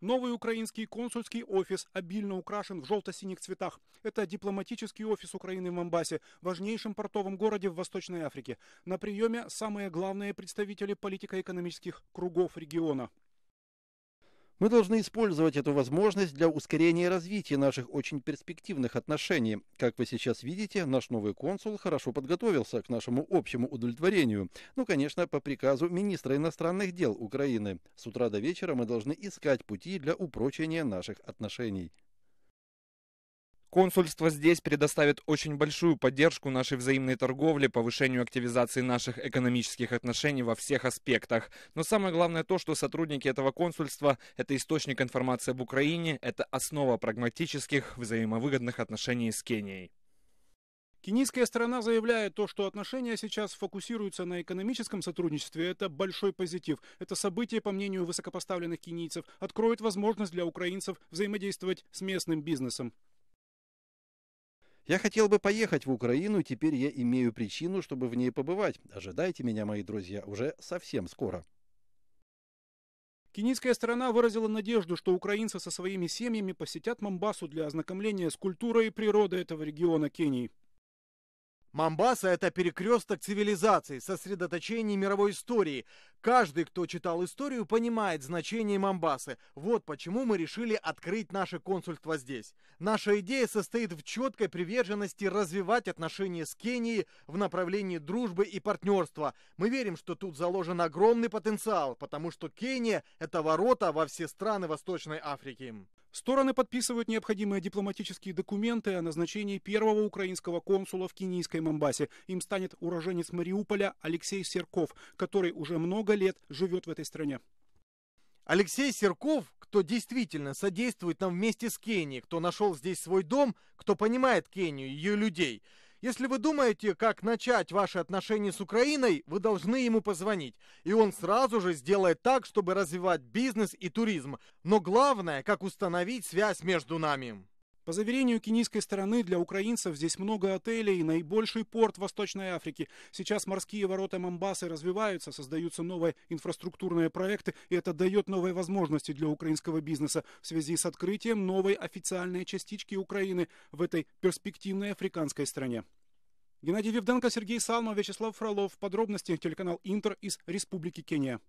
Новый украинский консульский офис обильно украшен в желто-синих цветах. Это дипломатический офис Украины в Мамбасе, важнейшем портовом городе в Восточной Африке. На приеме самые главные представители политико-экономических кругов региона. Мы должны использовать эту возможность для ускорения развития наших очень перспективных отношений. Как вы сейчас видите, наш новый консул хорошо подготовился к нашему общему удовлетворению. Ну, конечно, по приказу министра иностранных дел Украины. С утра до вечера мы должны искать пути для упрочения наших отношений. Консульство здесь предоставит очень большую поддержку нашей взаимной торговле, повышению активизации наших экономических отношений во всех аспектах. Но самое главное то, что сотрудники этого консульства – это источник информации об Украине, это основа прагматических взаимовыгодных отношений с Кенией. Кенийская сторона заявляет то, что отношения сейчас фокусируются на экономическом сотрудничестве. Это большой позитив. Это событие, по мнению высокопоставленных кенийцев, откроет возможность для украинцев взаимодействовать с местным бизнесом. Я хотел бы поехать в Украину, теперь я имею причину, чтобы в ней побывать. Ожидайте меня, мои друзья, уже совсем скоро. Кенийская сторона выразила надежду, что украинцы со своими семьями посетят Мамбасу для ознакомления с культурой и природой этого региона Кении. Мамбаса – это перекресток цивилизаций, сосредоточение мировой истории. Каждый, кто читал историю, понимает значение Мамбасы. Вот почему мы решили открыть наше консульство здесь. Наша идея состоит в четкой приверженности развивать отношения с Кенией в направлении дружбы и партнерства. Мы верим, что тут заложен огромный потенциал, потому что Кения – это ворота во все страны Восточной Африки. Стороны подписывают необходимые дипломатические документы о назначении первого украинского консула в кенийской Мамбасе. Им станет уроженец Мариуполя Алексей Серков, который уже много лет живет в этой стране. Алексей Серков, кто действительно содействует нам вместе с Кенией, кто нашел здесь свой дом, кто понимает Кению, ее людей – если вы думаете, как начать ваши отношения с Украиной, вы должны ему позвонить. И он сразу же сделает так, чтобы развивать бизнес и туризм. Но главное, как установить связь между нами. По заверению кенийской стороны, для украинцев здесь много отелей и наибольший порт Восточной Африки. Сейчас морские ворота Мамбасы развиваются, создаются новые инфраструктурные проекты, и это дает новые возможности для украинского бизнеса в связи с открытием новой официальной частички Украины в этой перспективной африканской стране. Геннадий Вивденко, Сергей Салма, Вячеслав Фролов. Подробности телеканал Интер из Республики Кения.